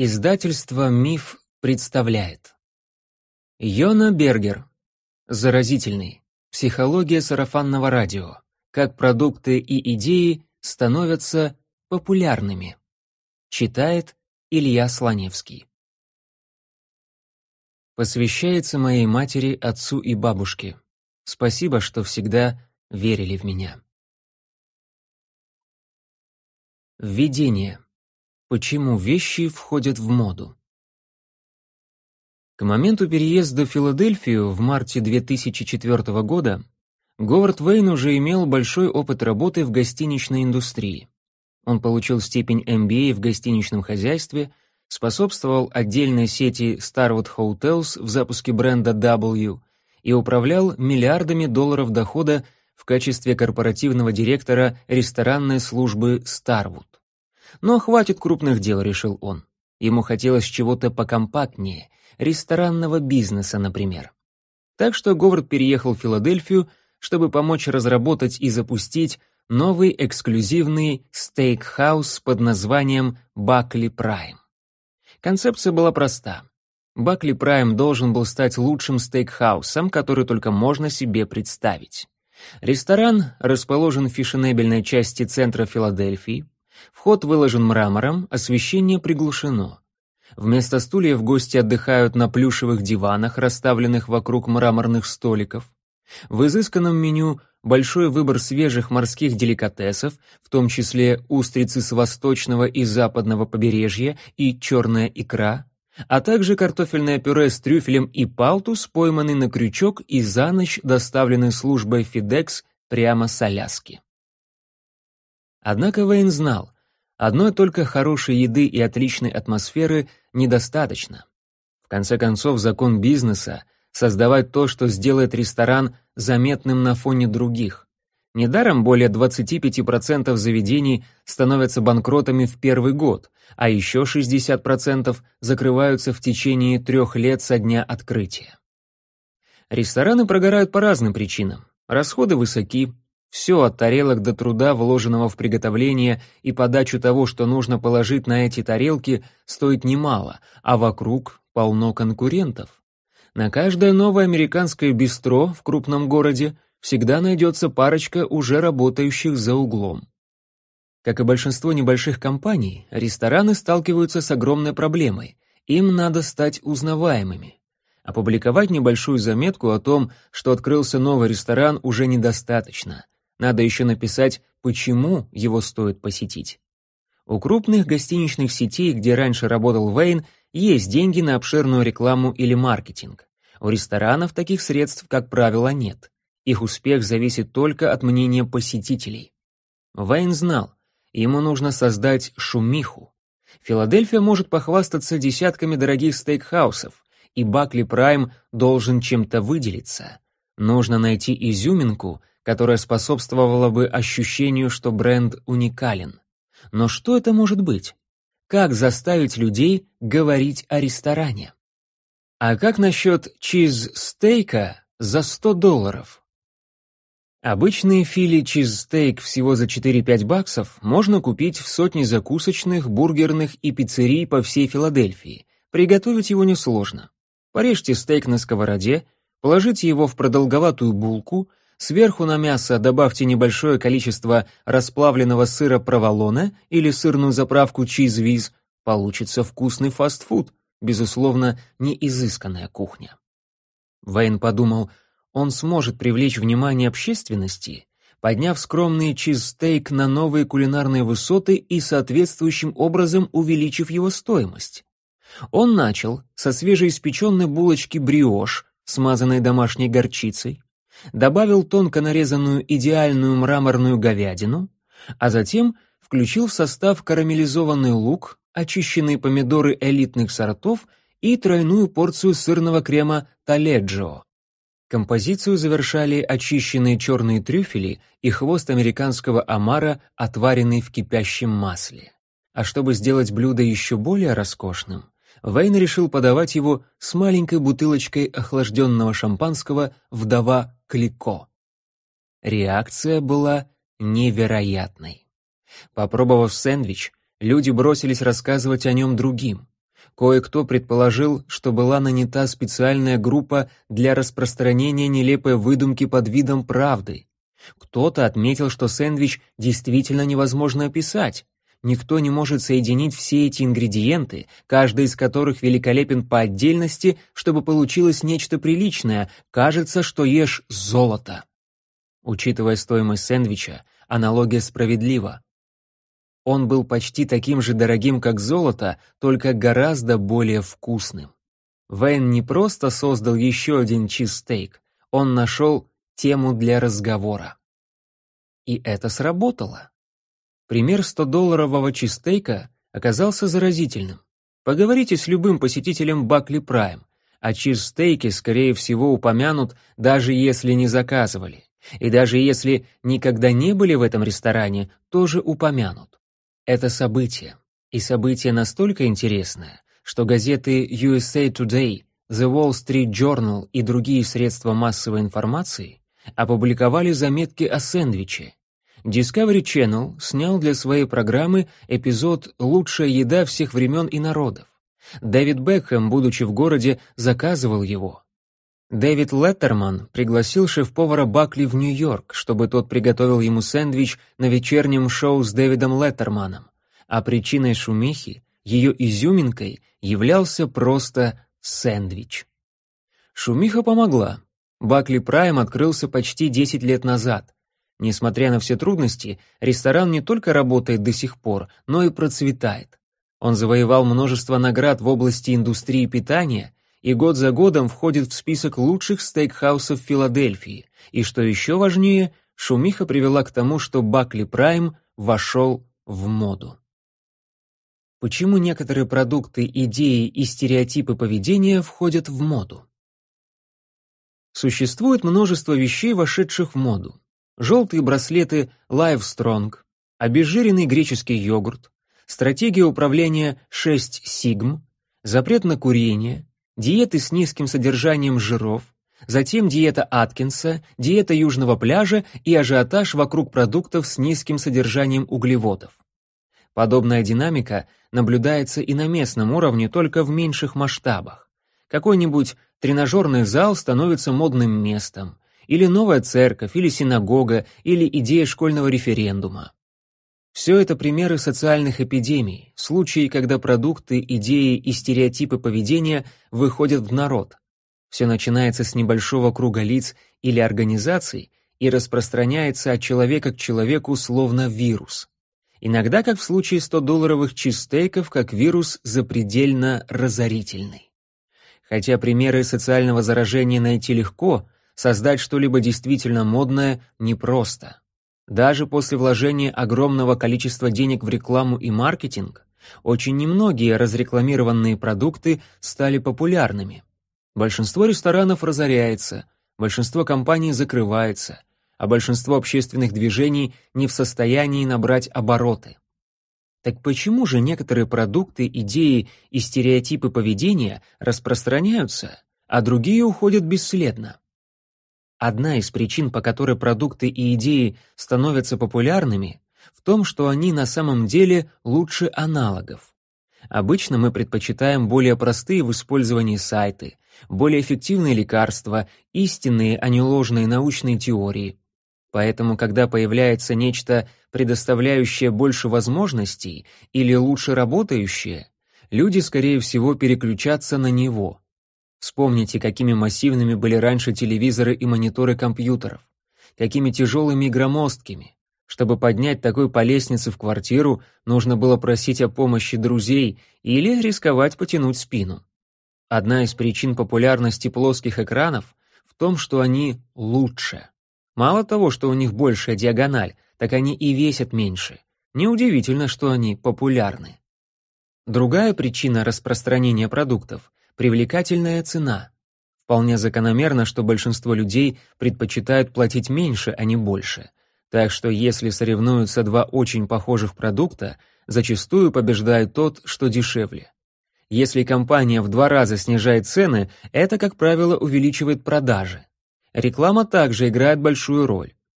Издательство «Миф» представляет Йона Бергер Заразительный. Психология сарафанного радио. Как продукты и идеи становятся популярными. Читает Илья Слоневский. Посвящается моей матери, отцу и бабушке. Спасибо, что всегда верили в меня. Введение. Почему вещи входят в моду? К моменту переезда в Филадельфию в марте 2004 года Говард Вейн уже имел большой опыт работы в гостиничной индустрии. Он получил степень MBA в гостиничном хозяйстве, способствовал отдельной сети Starwood Hotels в запуске бренда W и управлял миллиардами долларов дохода в качестве корпоративного директора ресторанной службы Starwood. Но хватит крупных дел, решил он. Ему хотелось чего-то покомпактнее, ресторанного бизнеса, например. Так что Говард переехал в Филадельфию, чтобы помочь разработать и запустить новый эксклюзивный стейкхаус под названием Бакли Прайм. Концепция была проста. Бакли Прайм должен был стать лучшим стейкхаусом, который только можно себе представить. Ресторан расположен в фешенебельной части центра Филадельфии, Вход выложен мрамором, освещение приглушено. Вместо стульев гости отдыхают на плюшевых диванах, расставленных вокруг мраморных столиков. В изысканном меню большой выбор свежих морских деликатесов, в том числе устрицы с восточного и западного побережья и черная икра, а также картофельное пюре с трюфелем и палтус, пойманный на крючок и за ночь доставленный службой FedEx прямо с Аляски. Однако Вейн знал, одной только хорошей еды и отличной атмосферы недостаточно. В конце концов, закон бизнеса — создавать то, что сделает ресторан заметным на фоне других. Недаром более 25% заведений становятся банкротами в первый год, а еще 60% закрываются в течение трех лет со дня открытия. Рестораны прогорают по разным причинам. Расходы высоки, все от тарелок до труда, вложенного в приготовление и подачу того, что нужно положить на эти тарелки, стоит немало, а вокруг полно конкурентов. На каждое новое американское бистро в крупном городе всегда найдется парочка уже работающих за углом. Как и большинство небольших компаний, рестораны сталкиваются с огромной проблемой. Им надо стать узнаваемыми. Опубликовать небольшую заметку о том, что открылся новый ресторан, уже недостаточно — надо еще написать, почему его стоит посетить. У крупных гостиничных сетей, где раньше работал Вейн, есть деньги на обширную рекламу или маркетинг. У ресторанов таких средств, как правило, нет. Их успех зависит только от мнения посетителей. Вейн знал, ему нужно создать шумиху. Филадельфия может похвастаться десятками дорогих стейкхаусов, и Бакли Прайм должен чем-то выделиться. Нужно найти изюминку, которая способствовала бы ощущению, что бренд уникален. Но что это может быть? Как заставить людей говорить о ресторане? А как насчет чиз-стейка за 100 долларов? Обычный фили чизстейк всего за 4-5 баксов можно купить в сотне закусочных, бургерных и пиццерий по всей Филадельфии. Приготовить его несложно. Порежьте стейк на сковороде, положите его в продолговатую булку, Сверху на мясо добавьте небольшое количество расплавленного сыра проволона или сырную заправку чиз-виз. Получится вкусный фастфуд, безусловно, не изысканная кухня. Вейн подумал, он сможет привлечь внимание общественности, подняв скромный чизстейк на новые кулинарные высоты и соответствующим образом увеличив его стоимость. Он начал со свежеиспеченной булочки бриош, смазанной домашней горчицей, добавил тонко нарезанную идеальную мраморную говядину, а затем включил в состав карамелизованный лук, очищенные помидоры элитных сортов и тройную порцию сырного крема таледжио. Композицию завершали очищенные черные трюфели и хвост американского омара, отваренный в кипящем масле. А чтобы сделать блюдо еще более роскошным, Вейн решил подавать его с маленькой бутылочкой охлажденного шампанского «Вдова Клико». Реакция была невероятной. Попробовав сэндвич, люди бросились рассказывать о нем другим. Кое-кто предположил, что была нанята специальная группа для распространения нелепой выдумки под видом правды. Кто-то отметил, что сэндвич действительно невозможно описать. Никто не может соединить все эти ингредиенты, каждый из которых великолепен по отдельности, чтобы получилось нечто приличное. Кажется, что ешь золото. Учитывая стоимость сэндвича, аналогия справедлива. Он был почти таким же дорогим, как золото, только гораздо более вкусным. Вейн не просто создал еще один чизстейк, он нашел тему для разговора. И это сработало. Пример 100-долларового чизстейка оказался заразительным. Поговорите с любым посетителем Бакли Прайм, о чизстейке, скорее всего, упомянут, даже если не заказывали. И даже если никогда не были в этом ресторане, тоже упомянут. Это событие. И событие настолько интересное, что газеты USA Today, The Wall Street Journal и другие средства массовой информации опубликовали заметки о сэндвиче. Discovery Channel снял для своей программы эпизод «Лучшая еда всех времен и народов». Дэвид Бекхэм, будучи в городе, заказывал его. Дэвид Леттерман пригласил шеф-повара Бакли в Нью-Йорк, чтобы тот приготовил ему сэндвич на вечернем шоу с Дэвидом Леттерманом, а причиной шумихи, ее изюминкой, являлся просто сэндвич. Шумиха помогла. Бакли Прайм открылся почти 10 лет назад. Несмотря на все трудности, ресторан не только работает до сих пор, но и процветает. Он завоевал множество наград в области индустрии питания и год за годом входит в список лучших стейкхаусов Филадельфии, и что еще важнее, шумиха привела к тому, что Бакли Прайм вошел в моду. Почему некоторые продукты, идеи и стереотипы поведения входят в моду? Существует множество вещей, вошедших в моду. Желтые браслеты Live Strong, обезжиренный греческий йогурт, стратегия управления 6 сигм, запрет на курение, диеты с низким содержанием жиров, затем диета Аткинса, диета южного пляжа и ажиотаж вокруг продуктов с низким содержанием углеводов. Подобная динамика наблюдается и на местном уровне, только в меньших масштабах. Какой-нибудь тренажерный зал становится модным местом, или новая церковь, или синагога, или идея школьного референдума. Все это примеры социальных эпидемий, случаи, когда продукты, идеи и стереотипы поведения выходят в народ. Все начинается с небольшого круга лиц или организаций и распространяется от человека к человеку словно вирус. Иногда, как в случае 100-долларовых чизстейков, как вирус запредельно разорительный. Хотя примеры социального заражения найти легко, создать что-либо действительно модное непросто. Даже после вложения огромного количества денег в рекламу и маркетинг, очень немногие разрекламированные продукты стали популярными. Большинство ресторанов разоряется, большинство компаний закрывается, а большинство общественных движений не в состоянии набрать обороты. Так почему же некоторые продукты, идеи и стереотипы поведения распространяются, а другие уходят бесследно? Одна из причин, по которой продукты и идеи становятся популярными, в том, что они на самом деле лучше аналогов. Обычно мы предпочитаем более простые в использовании сайты, более эффективные лекарства, истинные, а не ложные научные теории. Поэтому, когда появляется нечто, предоставляющее больше возможностей или лучше работающее, люди, скорее всего, переключатся на него. Вспомните, какими массивными были раньше телевизоры и мониторы компьютеров, какими тяжелыми и громоздкими. Чтобы поднять такой по лестнице в квартиру, нужно было просить о помощи друзей или рисковать потянуть спину. Одна из причин популярности плоских экранов в том, что они лучше. Мало того, что у них большая диагональ, так они и весят меньше. Неудивительно, что они популярны. Другая причина распространения продуктов Привлекательная цена. Вполне закономерно, что большинство людей предпочитают платить меньше, а не больше. Так что если соревнуются два очень похожих продукта, зачастую побеждает тот, что дешевле. Если компания в два раза снижает цены, это, как правило, увеличивает продажи. Реклама также играет большую роль.